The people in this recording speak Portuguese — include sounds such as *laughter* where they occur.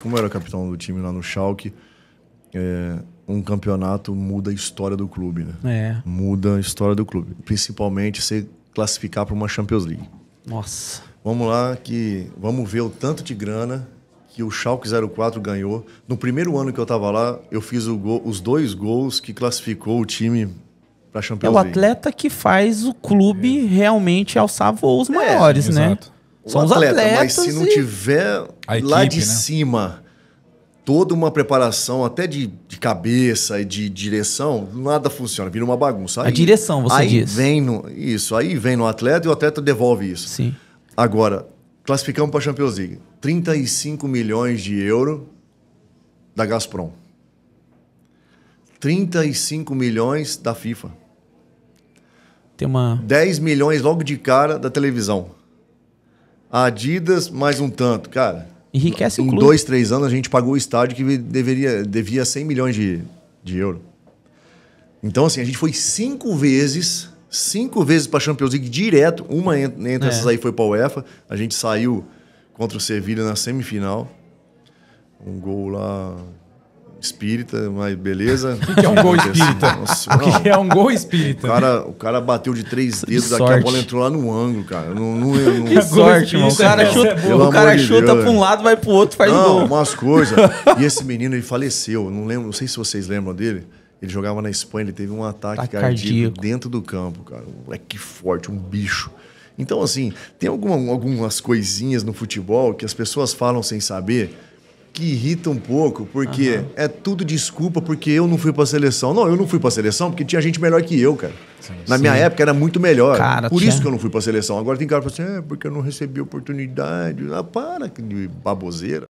Como eu era capitão do time lá no Schalke, é, um campeonato muda a história do clube, né? É. Muda a história do clube. Principalmente você classificar para uma Champions League. Nossa. Vamos lá que vamos ver o tanto de grana que o Schalke 04 ganhou. No primeiro ano que eu estava lá, eu fiz gol, os dois gols que classificou o time para a Champions É o League. atleta que faz o clube realmente alçar voos É, maiores, né? exato. São os atleta, atletas. mas se não e- tiver A lá equipe, de né? cima toda uma preparação, até de, de cabeça e de direção, nada funciona, vira uma bagunça. A direção, você aí diz. Vem no, isso, aí vem no atleta e o atleta devolve isso. Sim. Agora, classificamos para a Champions League. 35 milhões de euros da Gazprom. 35 milhões da FIFA. Tem uma. 10 milhões logo de cara da televisão. A Adidas, mais um tanto. Cara, Enriquece o em clube. dois, três anos a gente pagou o estádio que deveria, devia 100 milhões de, de euros. Então, assim, a gente foi cinco vezes, cinco vezes para Champions League direto. Uma en- entre É. essas aí foi para a UEFA. A gente saiu contra o Sevilha na semifinal. Um gol lá espírita, mas beleza. *laughs* O que é um gol espírita? Nossa, O que é um gol O espírita? cara, o cara bateu de três dedos, daqui a bola entrou lá no ângulo, cara. Não, não, não, Que sorte, mano. O cara é chuta. Pelo o cara de chuta pra um é. lado, vai pro outro, faz não, gol. umas coisas. *laughs* E esse menino, ele faleceu. Não lembro, não sei se vocês lembram dele. Ele jogava na Espanha, ele teve um ataque cardíaco, cardíaco. dentro do campo, cara. Um moleque forte, um bicho. Então, assim, tem alguma- algumas coisinhas no futebol que as pessoas falam sem saber que irritam um pouco, porque é tudo desculpa porque eu não fui pra seleção. Não, eu não fui pra seleção porque tinha gente melhor que eu, cara. Na minha época era muito melhor. Cara, Por tinha- isso que eu não fui pra seleção. Agora tem cara que fala assim, é porque eu não recebi oportunidade. Ah, para de baboseira.